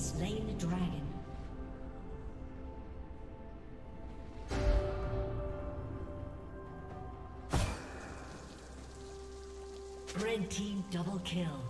has slain the dragon. Red team double kill.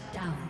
Shut down.